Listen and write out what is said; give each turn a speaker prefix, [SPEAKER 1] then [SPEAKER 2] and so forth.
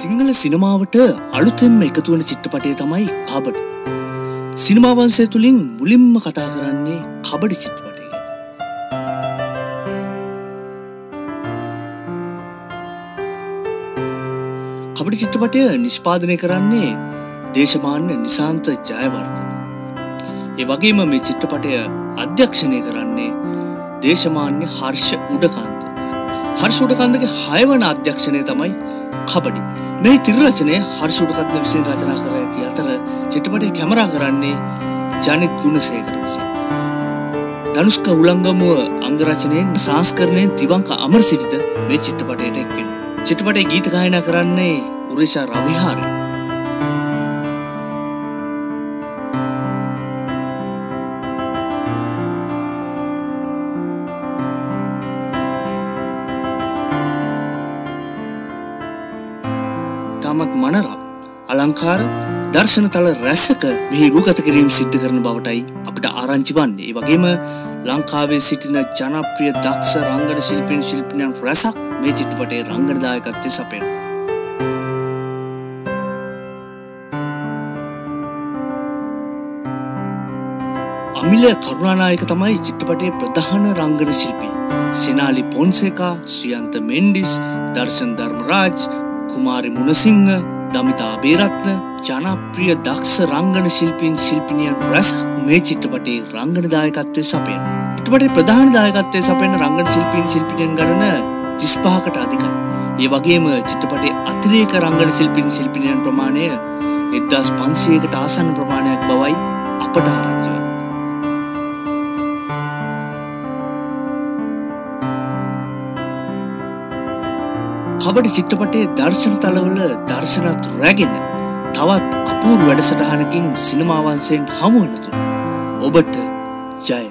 [SPEAKER 1] සිංහල සිනමාවට අලුතෙන්ම එකතු වන චිත්‍රපටය තමයි කබඩ. සිනමාවන්සය තුළින් මුලින්ම කතා කරන්නේ කබඩි චිත්‍රපටය ගැන. කබඩි චිත්‍රපටය නිෂ්පාදනය කරන්නේ දේශමාන්‍ය නිසාන්ත ජයවර්ධන. ඒ වගේම මේ චිත්‍රපටය අධ්‍යක්ෂණය කරන්නේ දේශමාන්‍ය හර්ෂ උඩකන්ද. හර්ෂ උඩකන්දගේ හයවන අධ්‍යක්ෂණය තමයි කබඩි. මේ තිරරචනය හර්ෂුඩකත්න විසින් රචනා කර ඇති අතර චිටපටය කැමරා කරන්නේ ජනිත් ගුණසේකර විසින්. ධනුෂ්ක උළංගමුව අංගරචනයෙන් සංස්කරණයෙන් තිවංක අමර සිටිත මේ චිත්‍රපටයට එක්කෙන. චිත්‍රපටේ ගීත ගායනා කරන්නේ උරේෂා රවිහාරය. තාමත් මනරම් අලංකාර දර්ශන තල රැසක මෙහි රූගත කිරීම සිද්ධ කරන බවටයි අපිට ආරංචි වන්නේ. ඒ වගේම ලංකාවේ සිටින ජනප්‍රිය දක්ෂ රංගන ශිල්පීන් ශිල්පිනියන් රැසක් මේ චිත්‍රපටයේ රංගන දායකත්වයේ සපයනවා. අමිල කරුණානායක තමයි චිත්‍රපටයේ ප්‍රධාන රංගන ශිල්පී. සෙනාලි පොන්සේකා, ශ්‍රියන්ත මෙන්ඩිස්, දර්ශන් ධර්මරාජ්, කුමාරි මුණසිංහ දමිතා බේරත්න ජනප්‍රිය දක්ෂ රංගන ශිල්පීන් ශිල්පිනියන් රැසක් මේ චිත්‍රපටේ රංගන දායකත්වය සපයන. චිත්‍රපටේ ප්‍රධාන දායකත්වය සපයන රංගන ශිල්පීන් ශිල්පිනියන් ගණන 35කට අධිකයි. ඒ වගේම චිත්‍රපටේ අතිරේක රංගන ශිල්පීන් ශිල්පිනියන් ප්‍රමාණය 1500කට ආසන්න ප්‍රමාණයක් බවයි අපට ආරංචි කබඩි චිත්‍රපටයේ දර්ශන තලවල දර්ශනත් රැගෙන තවත් අපූර් වැඩසටහනකින් සිනමාවන්සයෙන් හමුවනතුළ ඔබට ජය.